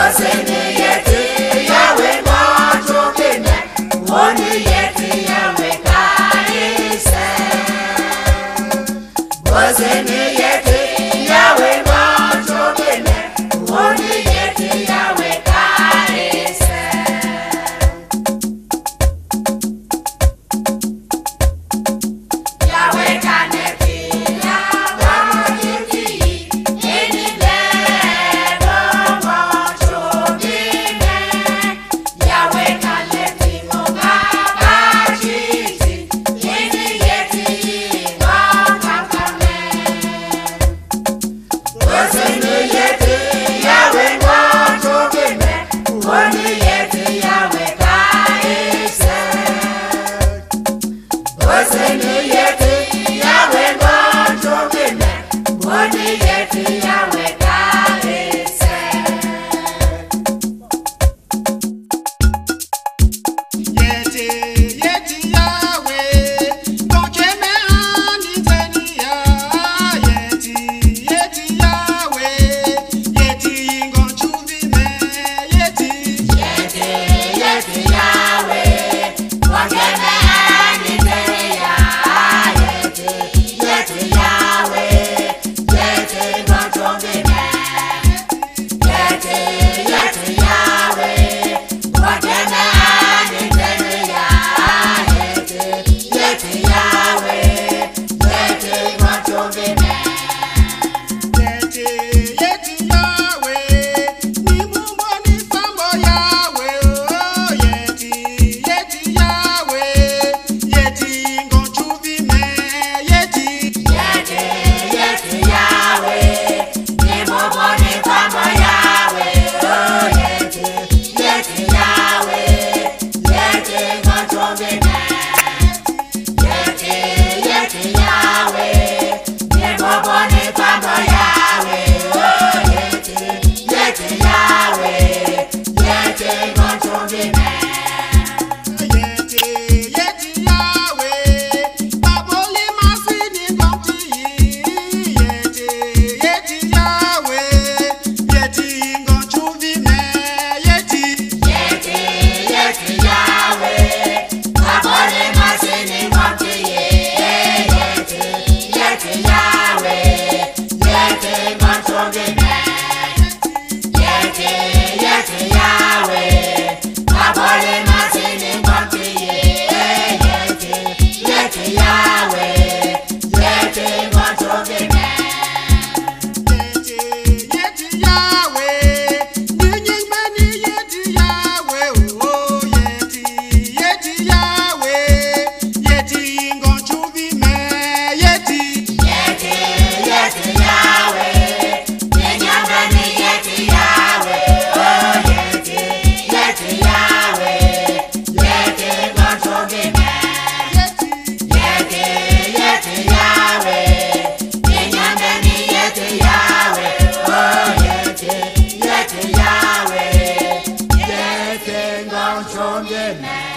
Você Amen.